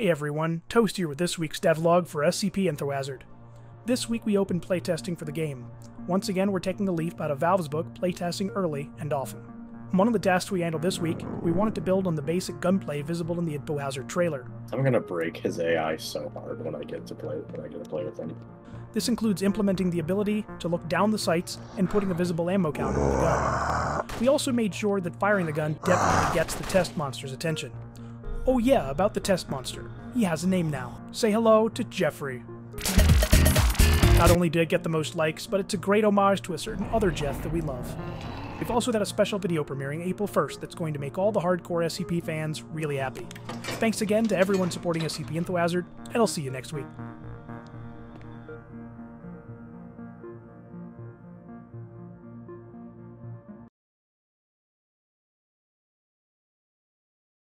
Hey everyone, Toast here with this week's devlog for SCP Infohazard. This week we opened playtesting for the game. Once again, we're taking a leaf out of Valve's book, Playtesting Early and Often. One of the tasks we handled this week, we wanted to build on the basic gunplay visible in the Infohazard trailer. I'm gonna break his AI so hard when I get to play when I get to play with him. This includes implementing the ability to look down the sights and putting a visible ammo counter on the gun. We also made sure that firing the gun definitely gets the test monster's attention. Oh yeah, about the test monster. He has a name now. Say hello to Jeffrey. Not only did it get the most likes, but it's a great homage to a certain other Jeff that we love. We've also got a special video premiering April 1st that's going to make all the hardcore SCP fans really happy. Thanks again to everyone supporting SCP Infohazard, and I'll see you next week.